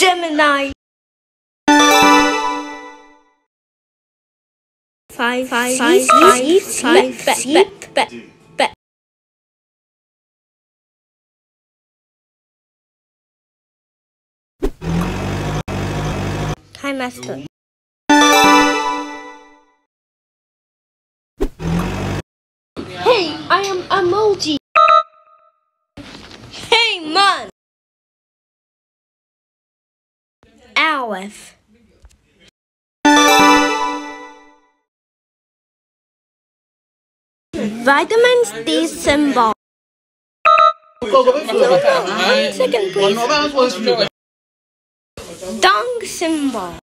Gemini. Five, five, five, five, five, bet, bet, bet, bet. Time Master. Hey, I am emoji. Aleph. Vitamins D symbol. One second, please. Dong symbol.